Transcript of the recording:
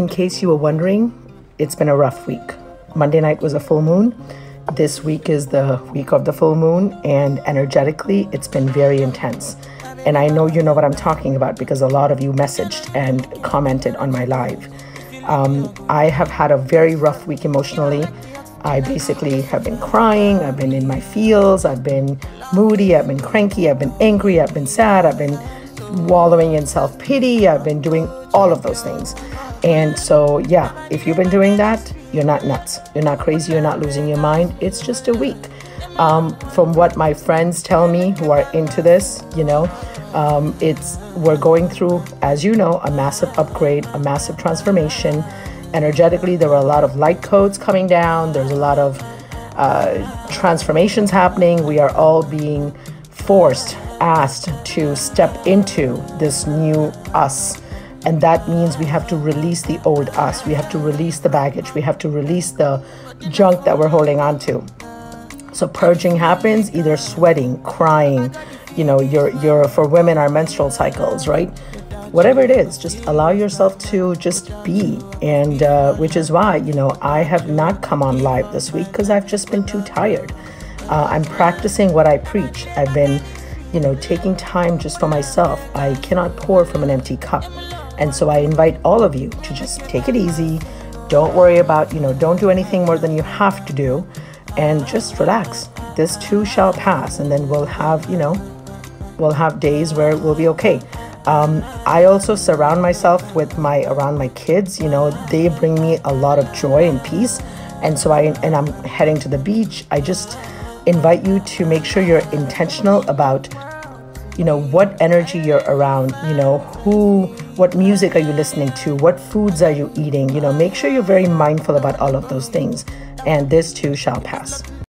in case you were wondering, it's been a rough week. Monday night was a full moon. This week is the week of the full moon, and energetically, it's been very intense. And I know you know what I'm talking about because a lot of you messaged and commented on my live. Um, I have had a very rough week emotionally. I basically have been crying, I've been in my feels, I've been moody, I've been cranky, I've been angry, I've been sad, I've been wallowing in self pity, I've been doing all of those things. And so, yeah, if you've been doing that, you're not nuts. You're not crazy. You're not losing your mind. It's just a week. Um, from what my friends tell me who are into this, you know, um, it's we're going through, as you know, a massive upgrade, a massive transformation. Energetically, there are a lot of light codes coming down. There's a lot of uh, transformations happening. We are all being forced, asked to step into this new us and that means we have to release the old us. We have to release the baggage. We have to release the junk that we're holding on to. So purging happens either sweating, crying, you know, you're, you're for women, our menstrual cycles, right? Whatever it is, just allow yourself to just be. And uh, which is why, you know, I have not come on live this week because I've just been too tired. Uh, I'm practicing what I preach. I've been, you know, taking time just for myself. I cannot pour from an empty cup. And so I invite all of you to just take it easy. Don't worry about, you know, don't do anything more than you have to do and just relax. This too shall pass. And then we'll have, you know, we'll have days where we'll be okay. Um, I also surround myself with my around my kids. You know, they bring me a lot of joy and peace. And so I and I'm heading to the beach. I just invite you to make sure you're intentional about you know what energy you're around you know who what music are you listening to? What foods are you eating? You know make sure you're very mindful about all of those things. And this too shall pass